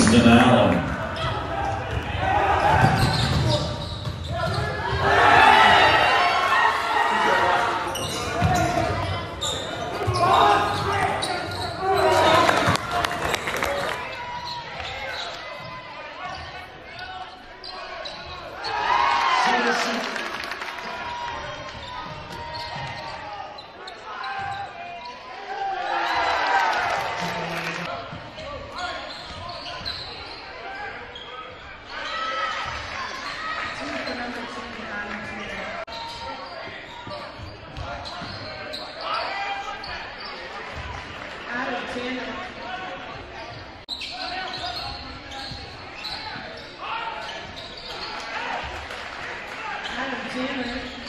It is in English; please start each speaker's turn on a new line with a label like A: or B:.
A: Kingston Allen. Thank
B: Damn.